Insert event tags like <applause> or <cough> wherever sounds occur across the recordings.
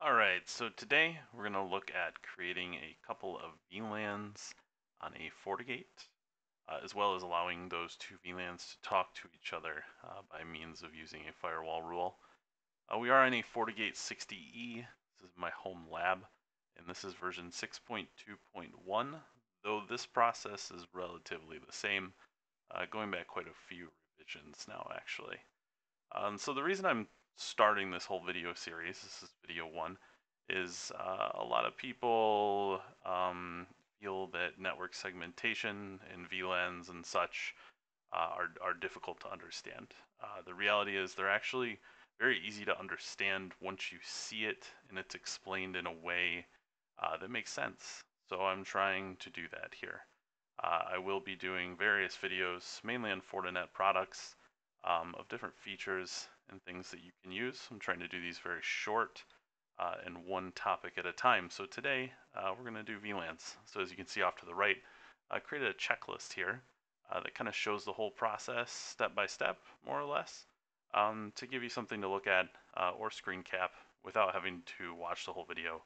Alright, so today we're going to look at creating a couple of VLANs on a FortiGate, uh, as well as allowing those two VLANs to talk to each other uh, by means of using a firewall rule. Uh, we are on a FortiGate 60E, this is my home lab, and this is version 6.2.1, though this process is relatively the same, uh, going back quite a few revisions now actually. Um, so the reason I'm starting this whole video series, this is video one, is uh, a lot of people um, feel that network segmentation and VLANs and such uh, are, are difficult to understand. Uh, the reality is they're actually very easy to understand once you see it and it's explained in a way uh, that makes sense. So I'm trying to do that here. Uh, I will be doing various videos, mainly on Fortinet products, um, of different features and things that you can use. I'm trying to do these very short uh, and one topic at a time. So today uh, we're going to do VLANs. So as you can see off to the right, I created a checklist here uh, that kind of shows the whole process step by step, more or less, um, to give you something to look at uh, or screen cap without having to watch the whole video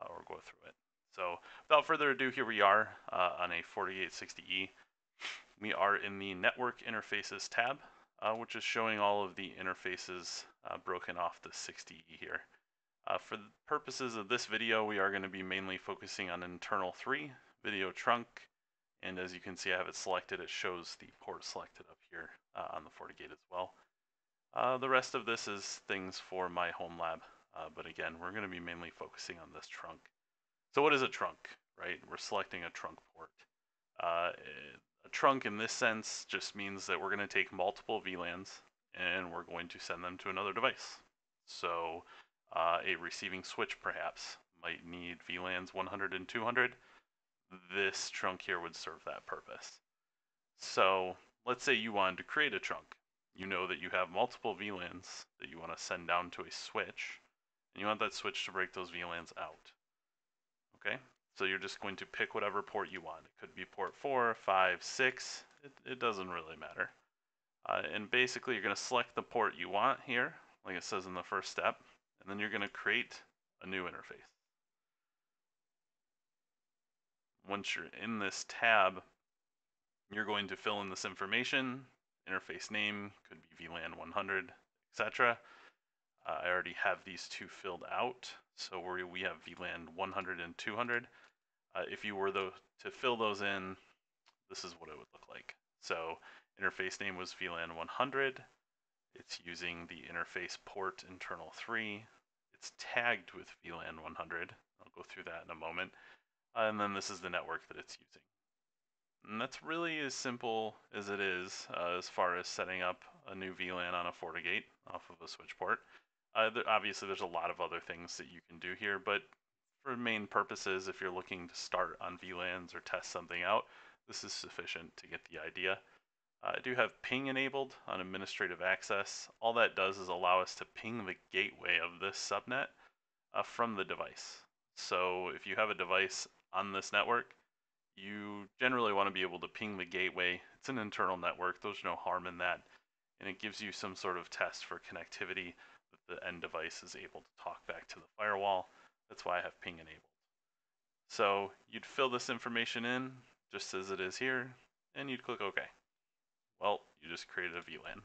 uh, or go through it. So without further ado, here we are on a FortiGate 60E. We are in the Network Interfaces tab uh, which is showing all of the interfaces uh, broken off the 60e here. Uh, for the purposes of this video, we are going to be mainly focusing on internal 3, video trunk, and as you can see I have it selected, it shows the port selected up here uh, on the FortiGate as well. Uh, the rest of this is things for my home lab, uh, but again, we're going to be mainly focusing on this trunk. So what is a trunk, right? We're selecting a trunk port. Uh, a trunk in this sense just means that we're going to take multiple VLANs and we're going to send them to another device. So uh, a receiving switch perhaps might need VLANs 100 and 200. This trunk here would serve that purpose. So let's say you wanted to create a trunk. You know that you have multiple VLANs that you want to send down to a switch, and you want that switch to break those VLANs out. Okay, so you're just going to pick whatever port you want. It could be port 4, 5, 6, it, it doesn't really matter. Uh, and basically you're going to select the port you want here, like it says in the first step, and then you're going to create a new interface. Once you're in this tab, you're going to fill in this information, interface name, could be VLAN 100, etc. Uh, I already have these two filled out, so we we have VLAN 100 and 200. Uh, if you were to fill those in, this is what it would look like. So interface name was VLAN 100. It's using the interface port internal 3. It's tagged with VLAN 100. I'll go through that in a moment. Uh, and then this is the network that it's using. And that's really as simple as it is uh, as far as setting up a new VLAN on a FortiGate off of a switch port. Uh, obviously, there's a lot of other things that you can do here, but for main purposes, if you're looking to start on VLANs or test something out, this is sufficient to get the idea. Uh, I do have ping enabled on administrative access. All that does is allow us to ping the gateway of this subnet uh, from the device. So if you have a device on this network, you generally want to be able to ping the gateway. It's an internal network, there's no harm in that. And it gives you some sort of test for connectivity that the end device is able to talk back to the firewall. That's why I have ping enabled. So you'd fill this information in just as it is here, and you'd click OK. Well, you just created a VLAN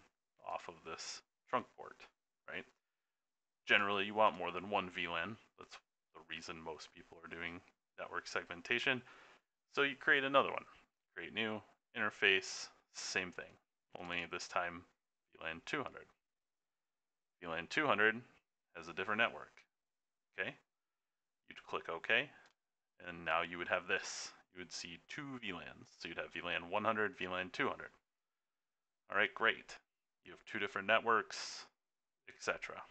off of this trunk port, right? Generally, you want more than one VLAN. That's the reason most people are doing network segmentation. So you create another one. Create new, interface, same thing, only this time VLAN 200. VLAN 200 has a different network, okay? Click OK, and now you would have this. You would see two VLANs. So you'd have VLAN 100, VLAN 200. All right, great. You have two different networks, etc.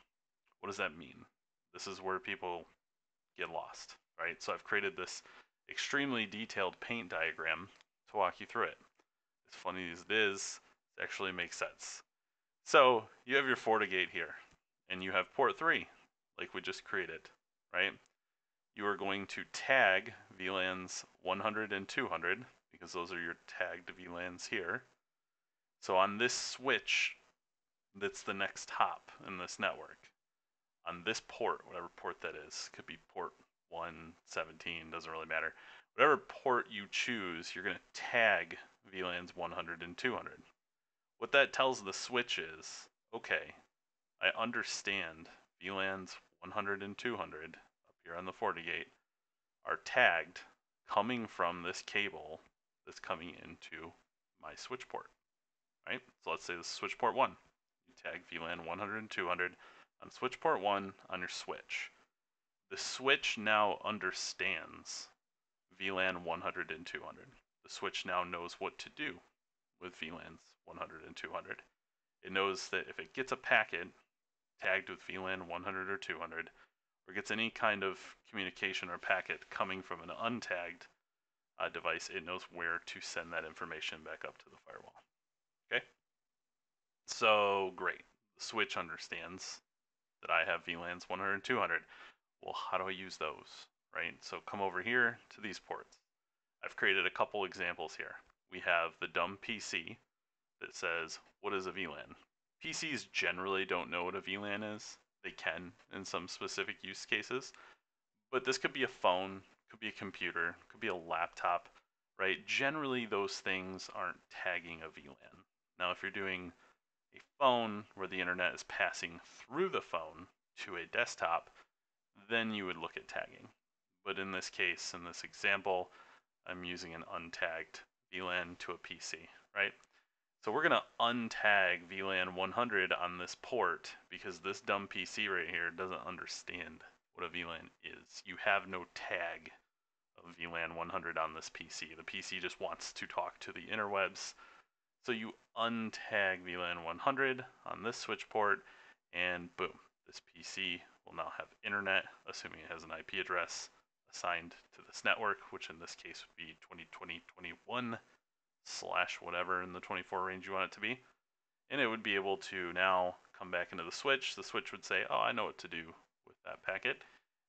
What does that mean? This is where people get lost, right? So I've created this extremely detailed paint diagram to walk you through it. As funny as it is, it actually makes sense. So you have your FortiGate here, and you have port 3, like we just created, right? You are going to tag VLANs 100 and 200 because those are your tagged VLANs here. So on this switch, that's the next hop in this network. on this port, whatever port that is, could be port 117, doesn't really matter. Whatever port you choose, you're going to tag VLANs 100 and 200. What that tells the switch is, okay, I understand VLANs 100 and 200 up here on the FortiGate are tagged coming from this cable that's coming into my switch port, right? So let's say this is switch port 1. You tag VLAN 100 and 200 on switch port 1 on your switch. The switch now understands VLAN 100 and 200. The switch now knows what to do with VLANs 100 and 200. It knows that if it gets a packet tagged with VLAN 100 or 200, or gets any kind of communication or packet coming from an untagged uh, device, it knows where to send that information back up to the firewall. Okay? So, great. The switch understands that I have VLANs 100 and 200. Well, how do I use those? Right? So come over here to these ports. I've created a couple examples here. We have the dumb PC that says, what is a VLAN? PCs generally don't know what a VLAN is. They can in some specific use cases, but this could be a phone, could be a computer, could be a laptop, right? Generally, those things aren't tagging a VLAN. Now, if you're doing a phone where the internet is passing through the phone to a desktop, then you would look at tagging. But in this case, in this example, I'm using an untagged VLAN to a PC, right? So we're going to untag VLAN 100 on this port because this dumb PC right here doesn't understand what a VLAN is. You have no tag of VLAN 100 on this PC. The PC just wants to talk to the interwebs. So you untag VLAN 100 on this switch port and boom, this PC will now have internet, assuming it has an IP address assigned to this network, which in this case would be 2020.21 slash whatever in the 24 range you want it to be. And it would be able to now come back into the switch. The switch would say, oh, I know what to do with that packet.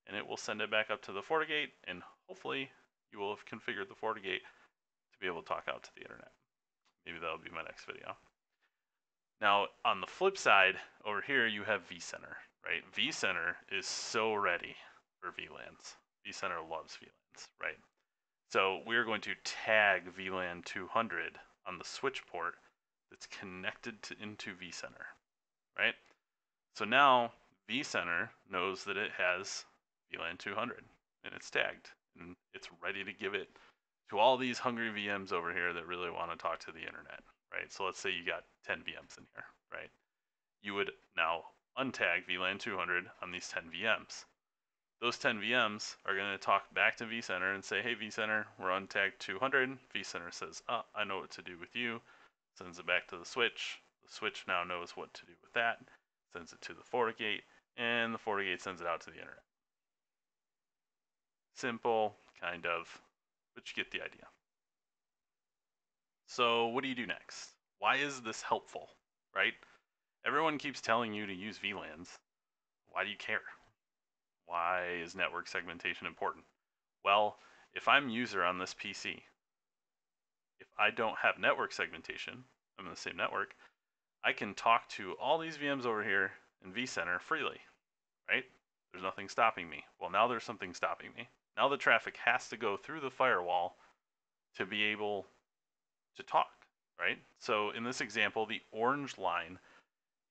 And it will send it back up to the FortiGate, and hopefully you will have configured the FortiGate to be able to talk out to the internet. Maybe that'll be my next video. Now, on the flip side, over here you have vCenter, right? vCenter is so ready for VLANs vCenter loves VLANs, right? So we're going to tag VLAN 200 on the switch port that's connected to, into vCenter, right? So now vCenter knows that it has VLAN 200 and it's tagged and it's ready to give it to all these hungry VMs over here that really want to talk to the internet, right? So let's say you got 10 VMs in here, right? You would now untag VLAN 200 on these 10 VMs those 10 VMs are going to talk back to vCenter and say, hey, vCenter, we're on tag 200. vCenter says, oh, I know what to do with you, sends it back to the switch. The switch now knows what to do with that, sends it to the FortiGate, and the FortiGate sends it out to the internet. Simple, kind of, but you get the idea. So what do you do next? Why is this helpful, right? Everyone keeps telling you to use VLANs. Why do you care? Why is network segmentation important? Well, if I'm user on this PC, if I don't have network segmentation, I'm in the same network, I can talk to all these VMs over here in vCenter freely, right? There's nothing stopping me. Well, now there's something stopping me. Now the traffic has to go through the firewall to be able to talk, right? So in this example, the orange line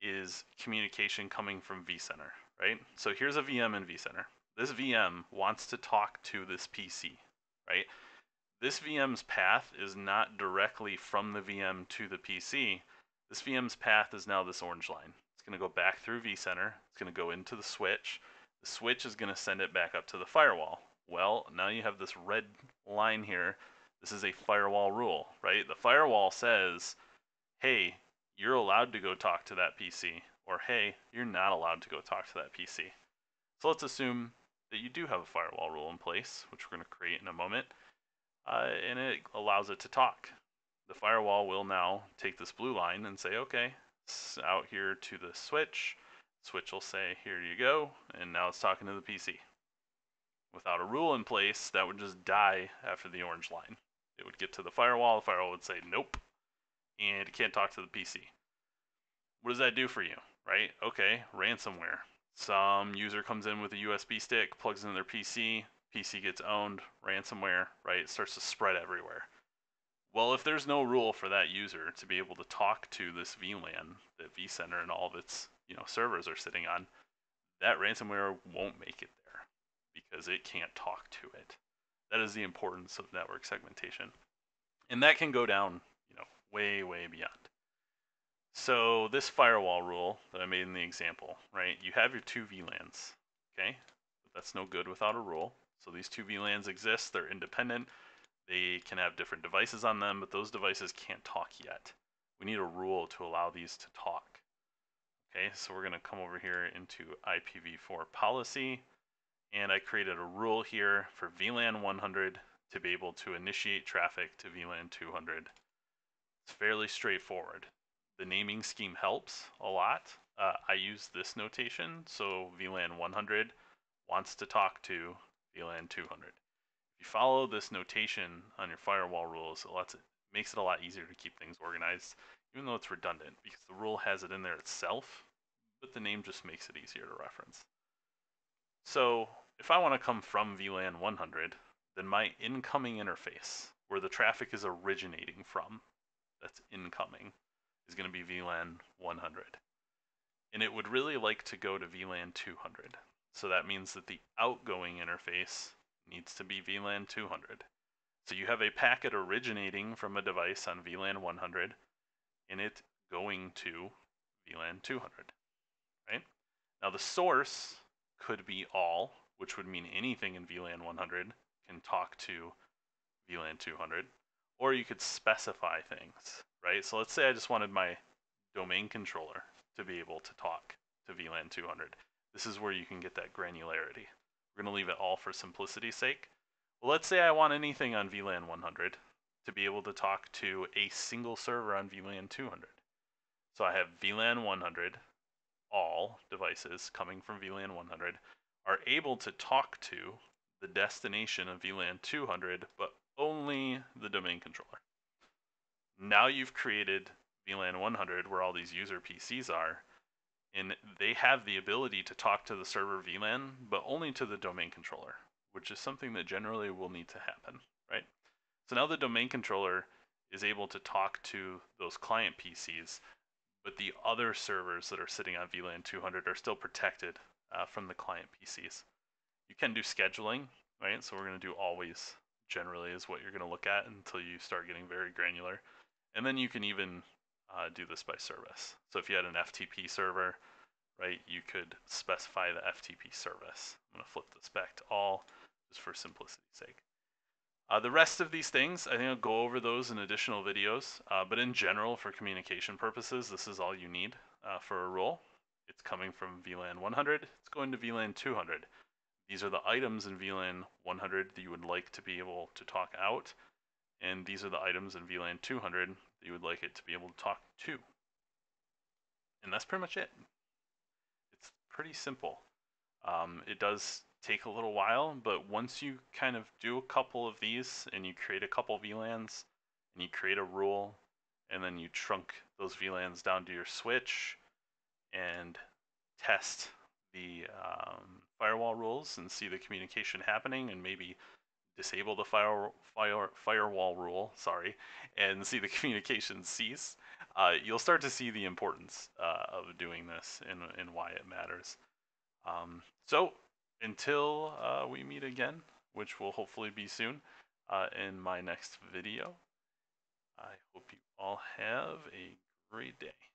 is communication coming from vCenter, right? So here's a VM in vCenter. This VM wants to talk to this PC, right? This VM's path is not directly from the VM to the PC. This VM's path is now this orange line. It's going to go back through vCenter. It's going to go into the switch. The switch is going to send it back up to the firewall. Well, now you have this red line here. This is a firewall rule, right? The firewall says, hey, you're allowed to go talk to that PC or hey, you're not allowed to go talk to that PC. So let's assume that you do have a firewall rule in place, which we're going to create in a moment, uh, and it allows it to talk. The firewall will now take this blue line and say, okay, it's out here to the switch. Switch will say, here you go, and now it's talking to the PC. Without a rule in place, that would just die after the orange line. It would get to the firewall, the firewall would say, nope, and it can't talk to the PC. What does that do for you? Right? Okay, ransomware. Some user comes in with a USB stick, plugs in their PC, PC gets owned, ransomware, right? It starts to spread everywhere. Well, if there's no rule for that user to be able to talk to this VLAN that vCenter and all of its you know servers are sitting on, that ransomware won't make it there because it can't talk to it. That is the importance of network segmentation. And that can go down, you know, way, way beyond. So this firewall rule that I made in the example, right? You have your two VLANs, okay? But that's no good without a rule. So these two VLANs exist, they're independent. They can have different devices on them, but those devices can't talk yet. We need a rule to allow these to talk. Okay, so we're gonna come over here into IPv4 policy, and I created a rule here for VLAN 100 to be able to initiate traffic to VLAN 200. It's fairly straightforward. The naming scheme helps a lot. Uh, I use this notation, so VLAN 100 wants to talk to VLAN 200. If you follow this notation on your firewall rules, it, lets it makes it a lot easier to keep things organized even though it's redundant because the rule has it in there itself, but the name just makes it easier to reference. So if I want to come from VLAN 100, then my incoming interface, where the traffic is originating from, that's incoming, is going to be VLAN 100. And it would really like to go to VLAN 200. So that means that the outgoing interface needs to be VLAN 200. So you have a packet originating from a device on VLAN 100 and it going to VLAN 200, right? Now the source could be all, which would mean anything in VLAN 100 can talk to VLAN 200, or you could specify things, right? So let's say I just wanted my domain controller to be able to talk to VLAN 200. This is where you can get that granularity. We're going to leave it all for simplicity's sake. Well, let's say I want anything on VLAN 100 to be able to talk to a single server on VLAN 200. So I have VLAN 100, all devices coming from VLAN 100 are able to talk to the destination of VLAN 200, but only the domain controller. Now you've created VLAN 100 where all these user PCs are, and they have the ability to talk to the server VLAN, but only to the domain controller, which is something that generally will need to happen, right? So now the domain controller is able to talk to those client PCs, but the other servers that are sitting on VLAN 200 are still protected uh, from the client PCs. You can do scheduling, right? So we're going to do always generally is what you're going to look at until you start getting very granular. And then you can even uh, do this by service. So if you had an FTP server, right, you could specify the FTP service. I'm going to flip this back to all just for simplicity's sake. Uh, the rest of these things, I think I'll go over those in additional videos, uh, but in general, for communication purposes, this is all you need uh, for a rule. It's coming from VLAN 100, it's going to VLAN 200. These are the items in VLAN 100 that you would like to be able to talk out, and these are the items in VLAN 200 that you would like it to be able to talk to. And that's pretty much it. It's pretty simple. Um, it does take a little while, but once you kind of do a couple of these and you create a couple VLANs and you create a rule and then you trunk those VLANs down to your switch and test the um, firewall rules and see the communication happening and maybe disable the fire, fire, firewall rule, sorry, and see the <laughs> communication cease, uh, you'll start to see the importance uh, of doing this and, and why it matters. Um, so until uh, we meet again, which will hopefully be soon uh, in my next video, I hope you all have a great day.